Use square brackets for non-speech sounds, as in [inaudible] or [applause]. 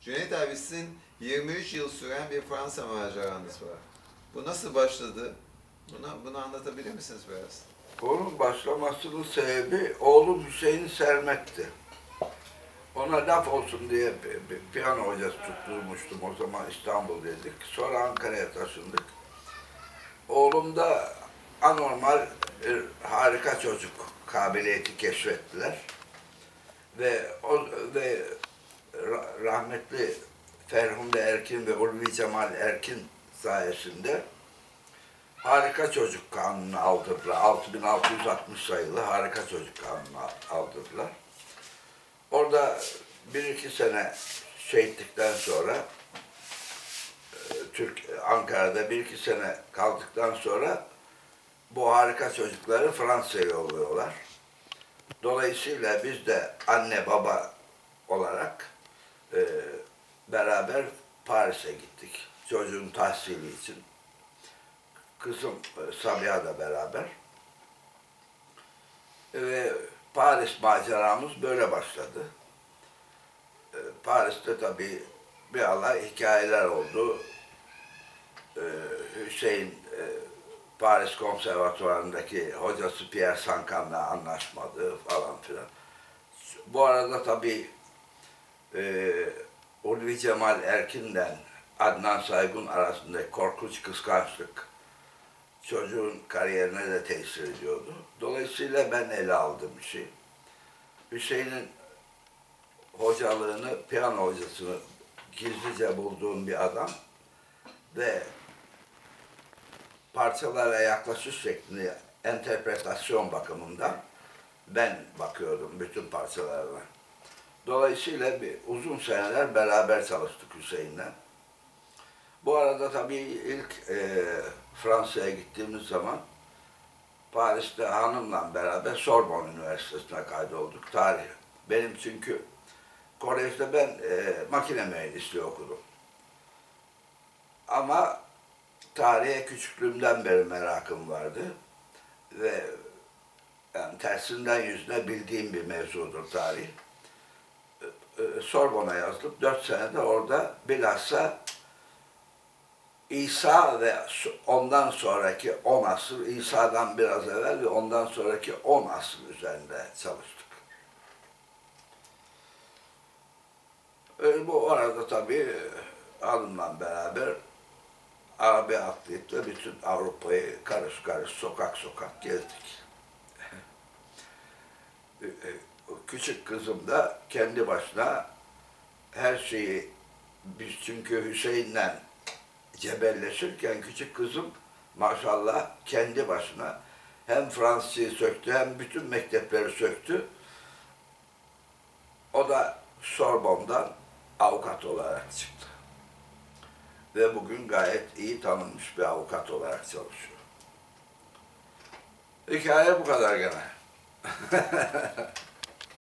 Cüneyt abi sizin 23 yıl süren bir Fransa maceranız var. Bu nasıl başladı? Bunu, bunu anlatabilir misiniz biraz? Bunun başlamasının sebebi oğlum Hüseyin Sermet'ti. Ona laf olsun diye bir, piyano hocası tutturmuştum. O zaman İstanbul'daydık. Sonra Ankara'ya taşındık. Oğlum da anormal, bir harika çocuk kabiliyeti keşfettiler. Ve o ve rahmetli Ferhunde Erkin ve Ulvi Cemal Erkin sayesinde Harika Çocuk Kanunu aldırdılar. 6660 sayılı Harika Çocuk Kanunu aldırdılar. Orada bir iki sene şehitlikten sonra e, Türk Ankara'da bir iki sene kaldıktan sonra bu harika çocukları Fransa'ya yolluyorlar. Dolayısıyla biz de anne baba olarak e, beraber Paris'e gittik. Çocuğun tahsili için kızım e, Sabiha da beraber. Ve Paris maceramız böyle başladı. E, Paris'te tabii bir alay hikayeler oldu. E, Hüseyin e, Paris Konservatuvarı'ndaki hocası Pierre Sankan'la anlaşmadı falan filan. Bu arada tabii e, Ulvi Cemal Erkin'den Adnan Saygun arasındaki korkunç kıskançlık çocuğun kariyerine de tesir ediyordu. Dolayısıyla ben ele aldım işi. Hüseyin'in hocalığını, piyano hocasını gizlice bulduğum bir adam ve parçalara yaklaşış şeklini enterpretasyon bakımından ben bakıyordum bütün parçalarına. Dolayısıyla bir uzun seneler beraber çalıştık Hüseyin'le. Bu arada tabii ilk e, Fransa'ya gittiğimiz zaman Paris'te hanımla beraber Sorbonne Üniversitesi'ne kaydolduk. Tarih. Benim çünkü kolejde ben e, makine mühendisliği okudum. Ama tarihe küçüklüğümden beri merakım vardı. Ve yani tersinden yüzüne bildiğim bir mevzudur tarih. E, e, Sorbon'a yazdım. Dört sene de orada bilhassa İsa ve ondan sonraki 10 asır, İsa'dan biraz evvel ve ondan sonraki 10 asır üzerinde çalıştık. E, bu arada tabii hanımla beraber arabaya atlayıp da bütün Avrupa'yı karış karış sokak sokak gezdik. E, e, Küçük kızım da kendi başına her şeyi biz çünkü Hüseyin'le cebelleşirken küçük kızım maşallah kendi başına hem Fransızcayı söktü hem bütün mektepleri söktü. O da Sorbon'dan avukat olarak çıktı. Ve bugün gayet iyi tanınmış bir avukat olarak çalışıyor. Hikaye bu kadar gene. [laughs]